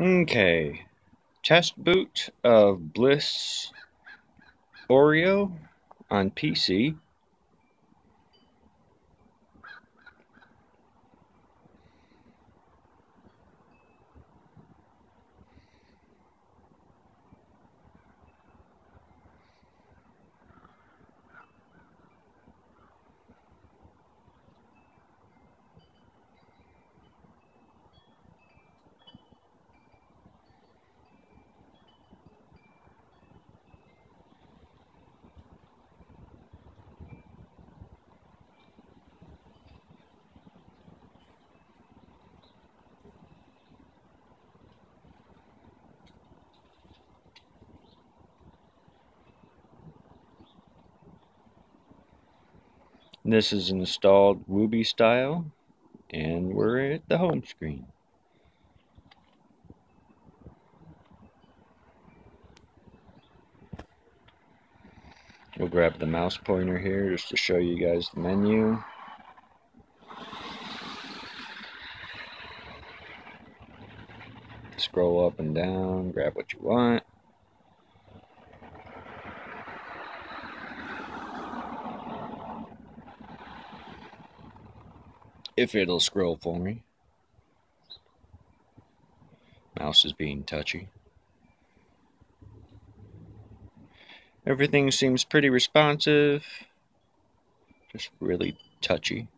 Okay, test boot of Bliss Oreo on PC. This is installed Wubi style, and we're at the home screen. We'll grab the mouse pointer here just to show you guys the menu. Scroll up and down, grab what you want. If it'll scroll for me. Mouse is being touchy. Everything seems pretty responsive, just really touchy.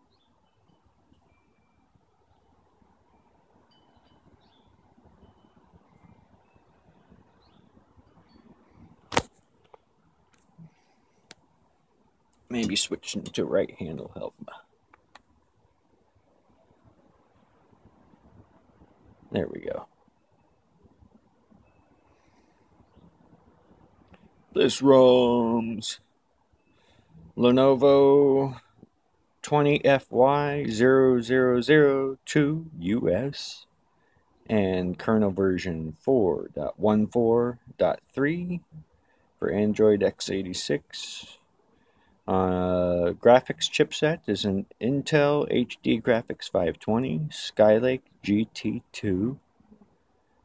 Maybe switching to right hand will help. There we go. This ROM's Lenovo 20FY0002US and kernel version 4.14.3 for Android x86. Uh, graphics chipset is an Intel HD Graphics 520 Skylake GT2.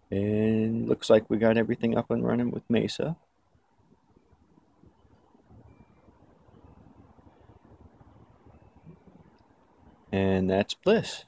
And looks like we got everything up and running with Mesa. And that's Bliss.